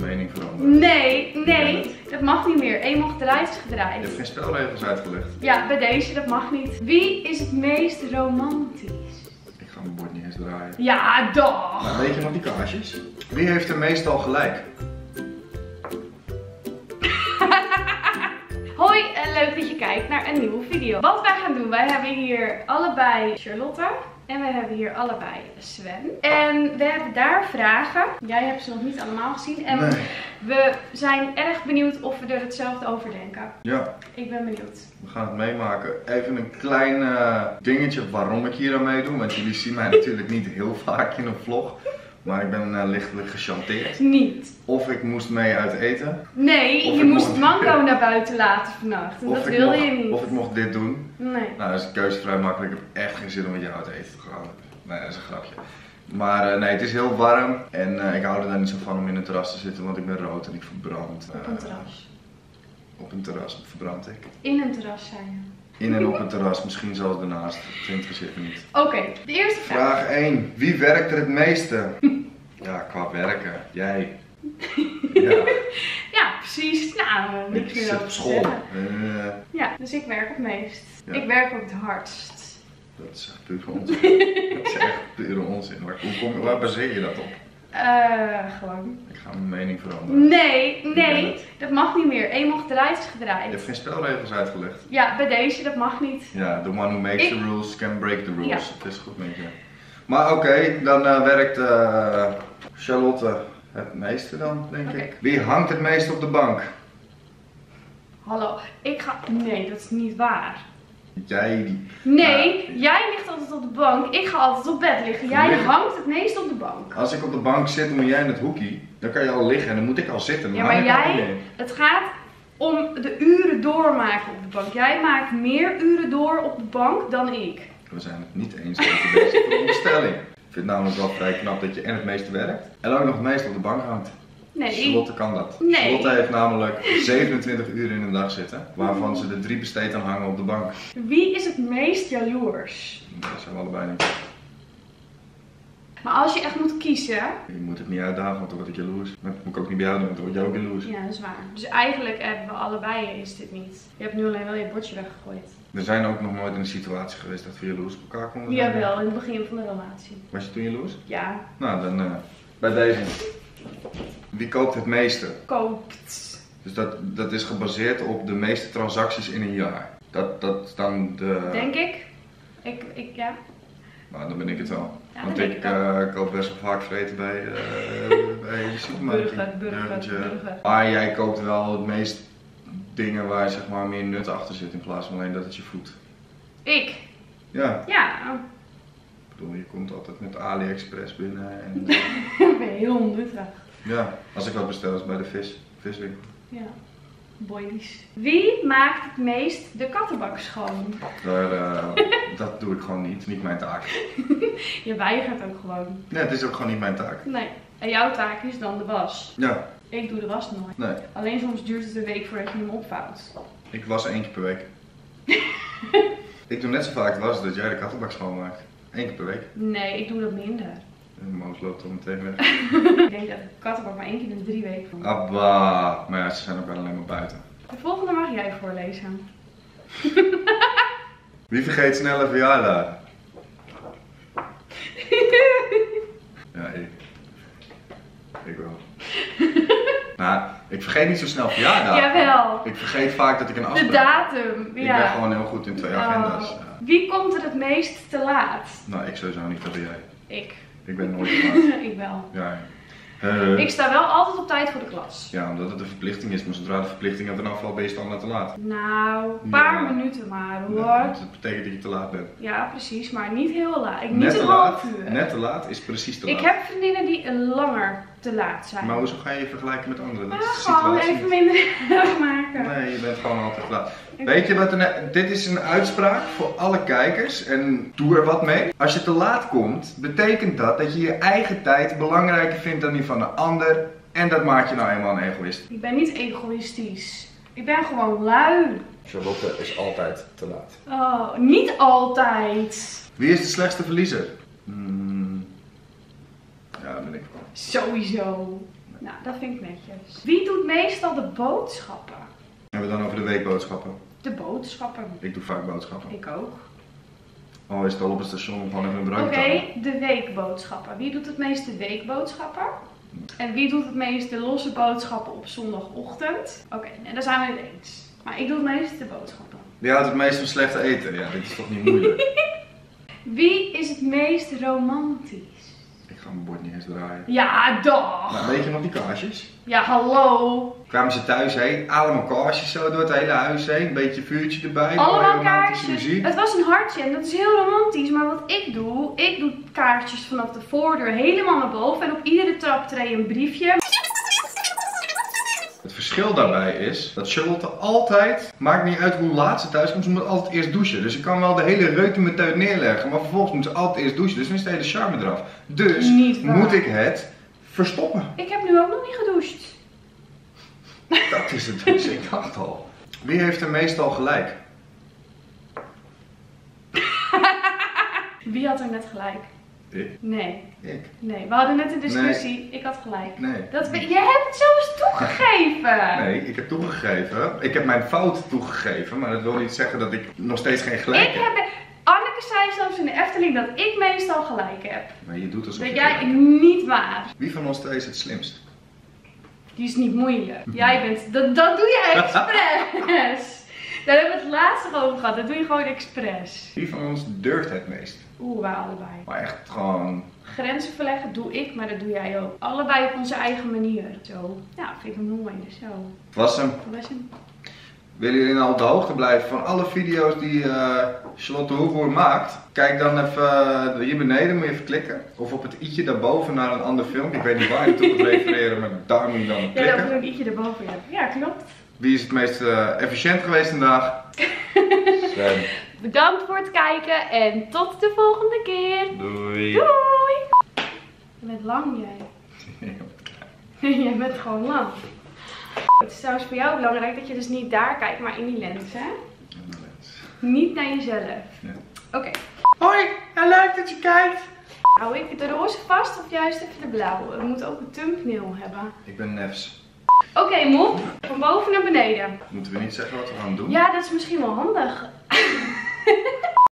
mening veranderen. Nee, nee, dat mag niet meer. Eenmaal gedraaid is Je gedraaid. hebt geen spelregels uitgelegd. Ja, bij deze, dat mag niet. Wie is het meest romantisch? Ik ga mijn bord niet eens draaien. Ja, dag. Nou, weet je nog die kaarsjes? Wie heeft er meestal gelijk? Hoi en leuk dat je kijkt naar een nieuwe video. Wat wij gaan doen, wij hebben hier allebei Charlotte en we hebben hier allebei Sven. En we hebben daar vragen. Jij hebt ze nog niet allemaal gezien. En Nee. we zijn erg benieuwd of we er hetzelfde over denken. Ja, Ik ben benieuwd. we gaan het meemaken. Even een klein eh, dingetje waarom ik hier aan meedoe. Want jullie zien mij natuurlijk niet heel vaak in een vlog. Maar ik ben eh, lichtelijk gechanteerd. Niet. Of ik moest mee uit eten. Nee, je moest mocht- Mango naar buiten laten vannacht. En Of dat wilde mocht, je niet. of ik mocht dit doen. Nee. Nou, dat is een keuze vrij makkelijk. Ik heb echt geen zin om met jou uit eten te gaan. Nee, dat is een grapje. Maar eh, nee, het is heel warm. En eh, ik hou er daar niet zo van om in een terras te zitten, want ik ben rood en ik verbrand. Op een terras. Op een terras verbrand ik. In een terras zijn. In en op een terras, misschien zelfs daarnaast. Het interesseert me niet. Oké, de eerste vraag. Vraag 1. Wie werkt er het meeste? Ja, qua werken. Jij. Ja, Ja, precies. Nou, ik niks meer over op school. Eh, Ja, dus ik werk het meest. Ja. Ik werk ook het hardst. dat is echt pure onzin. dat is echt pure onzin. Waar, hoe kom, waar baseer je dat op? Eh, gewoon. Ik ga mijn mening veranderen. Nee, nee, dat mag niet meer. Eenmaal gedraaid is Je gedraaid. hebt geen spelregels uitgelegd. Ja, bij deze, dat mag niet. Ja, the one who makes Ik- the rules can break the rules. Ja. Het is goed met je. Maar oké, dan eh, werkt eh, Charlotte het meeste dan, denk ik. Wie hangt het meest op de bank? Hallo, ik ga... Nee, dat is niet waar. Jij die. Nee, jij ligt altijd op de bank. Ik ga altijd op bed liggen. Jij hangt het meest op de bank. Als ik op de bank zit, moet jij in het hoekje. Dan kan je al liggen en dan moet ik al zitten. Dan Ja, maar jij-. Het gaat om de uren doormaken op de bank. Jij maakt meer uren door op de bank dan ik. We zijn het niet eens over deze veronderstelling. Ik vind het namelijk wel vrij knap dat je en het meeste werkt. En ook nog het meest op de bank hangt. Nee. Charlotte kan dat. Nee. Charlotte heeft namelijk 27 uur in een dag zitten. Waarvan ze er drie besteedt aan hangen op de bank. Wie is het meest jaloers? Dat zijn we allebei niet. Maar als je echt moet kiezen, Je moet het niet uitdagen, want dan word ik jaloers. Maar dat moet ik ook niet bij jou doen, want dan word jij ook jaloers. ja, dat is waar. Dus eigenlijk hebben we allebei is dit niet. Je hebt nu alleen wel je bordje weggegooid. We zijn ook nog nooit in een situatie geweest dat we jaloers op elkaar konden zijn. Jawel, in het begin van de relatie. Was je toen jaloers? Ja, Nou, dan eh, bij deze. Wie koopt het meeste? koopt. Dus dat, dat is gebaseerd op de meeste transacties in een jaar. Dat, dat is dan de... Denk ik. Ik, ik, ja. Nou, dan ben ik het wel. Ja, Want ik ook. eh, koop best wel vaak vreten bij, eh bij de supermarkt. Burger, burger, burger. Maar jij koopt wel het meest dingen waar zeg maar meer nut achter zit in plaats van alleen dat het je voedt. Ik. Ja, Ja, ik bedoel, je komt altijd met AliExpress binnen en ik ben heel nuttig. ja, als ik wat bestel is bij de vis, viswinkel. Ja. Boilies. Wie maakt het meest de kattenbak schoon? Daar, eh, dat doe ik gewoon niet, niet mijn taak. Je weigert ook gewoon. Nee, het is ook gewoon niet mijn taak. Nee. En jouw taak is dan de was. Ja, Ik doe de was nooit. nee, Alleen soms duurt het een week voordat je hem opvouwt. ik was één keer per week. ik doe net zo vaak was dat jij de kattenbak schoonmaakt. Eén keer per week. Nee, ik doe dat minder. En Moos loopt dan meteen weg. Ik denk dat ik de kattenbak maar één keer in de drie weken van. Abba. Maar ja, ze zijn ook wel alleen maar buiten. De volgende mag jij voorlezen. Wie vergeet snel een verjaardag? Ja, ik. Ik wel. nou, ik vergeet niet zo snel verjaardag. Jawel. Ik vergeet vaak dat ik een De afspraak datum. Ik ben Ja. gewoon heel goed in twee Oh. agenda's. Ja. Wie komt er het meest te laat? Nou, ik sowieso niet, dat ben jij. Ik. Ik ben nooit te laat. ik wel. Ja. Eh, Ik sta wel altijd op tijd voor de klas. Ja, omdat het een verplichting is, maar zodra de verplichting er vanaf valt, ben je standaard te laat. Nou, een paar Ja. minuten maar hoor. dat betekent dat je te laat bent. Ja, precies, maar niet heel laat. Ik, niet Net te een laat, half uur. net te laat is precies te laat. Ik heb vriendinnen die langer te laat zijn. Maar hoezo ga je je vergelijken met anderen? Dat Ah, is de gewoon situatie. even minder erg maken. Nee, je bent gewoon altijd te laat. Weet je wat, een, dit is een uitspraak voor alle kijkers en doe er wat mee. Als je te laat komt, betekent dat dat je je eigen tijd belangrijker vindt dan die van een ander. En dat maakt je nou eenmaal een egoïst. Ik ben niet egoïstisch. Ik ben gewoon lui. Charlotte is altijd te laat. Oh, niet altijd. Wie is de slechtste verliezer? Hmm. Ja, dat ben ik wel. Sowieso. Nou, dat vind ik netjes. Wie doet meestal de boodschappen? Hebben we dan over de weekboodschappen? De boodschappen. Ik doe vaak boodschappen. Ik ook. Oh, is het al op het station gewoon even een Oké, broodje halen? de weekboodschappen. Wie doet het meeste weekboodschappen? En wie doet het meeste losse boodschappen op zondagochtend? Oké, en daar zijn we het eens. Maar ik doe het meeste de boodschappen. Wie houdt het meest van slechte eten? Ja, dit is toch niet moeilijk? Wie is het meest romantisch? Mijn bord niet eens draaien. Ja, dag! Nou, weet je nog die kaarsjes? Ja, hallo! Kwamen ze thuis heen, allemaal kaarsjes zo door het hele huis heen. Een beetje vuurtje erbij, Allemaal kaarsjes. muziek. Het was een hartje en dat is heel romantisch. Maar wat ik doe, ik doe kaarsjes vanaf de voordeur helemaal naar boven. En op iedere traptree een briefje. Het verschil daarbij is dat Charlotte altijd, maakt niet uit hoe laat ze thuis komt, ze moet altijd eerst douchen. Dus ik kan wel de hele reutemeteut neerleggen, maar vervolgens moet ze altijd eerst douchen. Dus dan is de hele charme eraf. Dus moet ik het verstoppen. Ik heb nu ook nog niet gedoucht. Dat is het dus, ik dacht al. Wie heeft er meestal gelijk? Wie had er net gelijk? Ik. Nee, Ik. nee. We hadden net een discussie. Ik had gelijk. Nee. Dat we, jij hebt het zelfs toegegeven. Nee, ik heb toegegeven. Ik heb mijn fout toegegeven, maar dat wil niet zeggen dat ik nog steeds geen gelijk Ik heb. heb... Anneke zei zelfs in de Efteling dat ik meestal gelijk heb. Maar je doet alsof Dat jij niet waar. Wie van ons twee is het slimst? Die is niet moeilijk. Jij bent... Dat, dat doe je expres. Daar hebben we het laatst nog over gehad. Dat doe je gewoon expres. Wie van ons durft het meest? Oeh, wij allebei. Maar echt gewoon. Grenzen verleggen doe ik, maar dat doe jij ook. Allebei op onze eigen manier. Zo. Ja, vind ik hem mooi. Dus zo. Het was hem. Was hem. Willen jullie nou op de hoogte blijven van alle video's die eh Charlotte Hoevoer maakt? Kijk dan even eh, hier beneden, moet je even klikken. Of op het i'tje daarboven naar een ander filmpje. Ik weet niet waar je toe moet refereren, maar daar moet je dan op Ja, dat klikken. we een i'tje erboven hebben. Ja, klopt. Wie is het meest eh, efficiënt geweest vandaag? Sven. Bedankt voor het kijken en tot de volgende keer. Doei. Doei! Je bent lang jij. jij bent gewoon lang. Het is trouwens voor jou belangrijk dat je dus niet daar kijkt, maar in die lens, hè? Niet naar jezelf. Ja. Oké. Hoi, ja, leuk dat je kijkt. Hou ik de roze vast of juist even de blauwe? We moeten ook een thumbnail hebben. Ik ben Nefs. Oké, mop. Van boven naar beneden. Moeten we niet zeggen wat we gaan doen? Ja, dat is misschien wel handig.